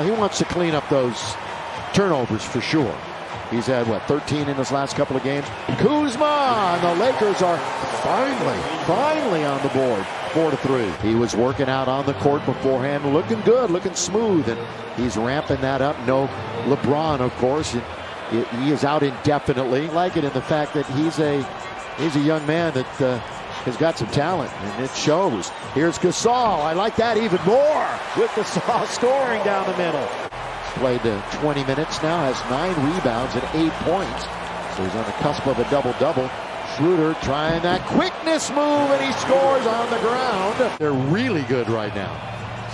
He wants to clean up those turnovers for sure. He's had, what, 13 in his last couple of games? Kuzma! And the Lakers are finally, finally on the board. Four to three. He was working out on the court beforehand, looking good, looking smooth, and he's ramping that up. No LeBron, of course. He is out indefinitely. Like it in the fact that he's a he's a young man that uh, has got some talent, and it shows. Here's Gasol. I like that even more with Gasol scoring down the middle. Played uh, 20 minutes now, has nine rebounds and eight points. So he's on the cusp of a double-double. Schroeder trying that quickness move, and he scores on the ground. They're really good right now.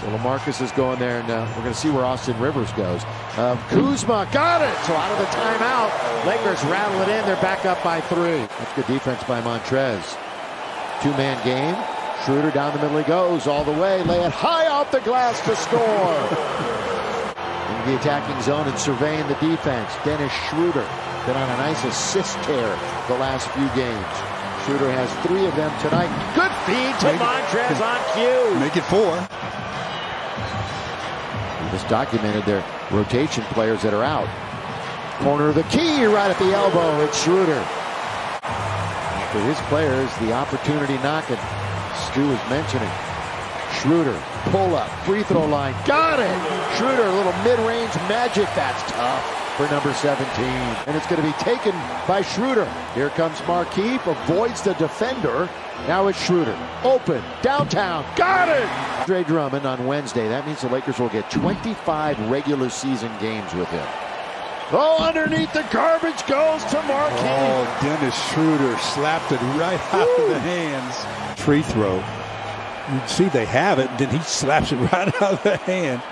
So Lamarcus is going there, and uh, we're going to see where Austin Rivers goes. Uh, Kuzma got it. So out of the timeout, Lakers rattle it in. They're back up by three. That's good defense by Montrezl. Two-man game. Schroeder down the middle he goes all the way. Lay it high off the glass to score in the attacking zone and surveying the defense. Dennis Schroeder been on a nice assist tear the last few games. Schroeder has three of them tonight. Good feed to Make Montrezl on cue. Make it four. We just documented their rotation players that are out. Corner of the key right at the elbow. It's Schroeder. For his players, the opportunity knocking. Stu is mentioning. Schroeder, pull up, free throw line, got it! Schroeder, a little mid-range magic, that's tough for number 17. And it's going to be taken by Schroeder. Here comes Markieff, avoids the defender. Now it's Schroeder, open, downtown, got it! Andre Drummond on Wednesday. That means the Lakers will get 25 regular season games with him. Oh, underneath the garbage goes to Markieff. Oh, Dennis Schroeder slapped it right out Woo. of the hands. Free throw you see they have it, and then he slaps it right out of the hand.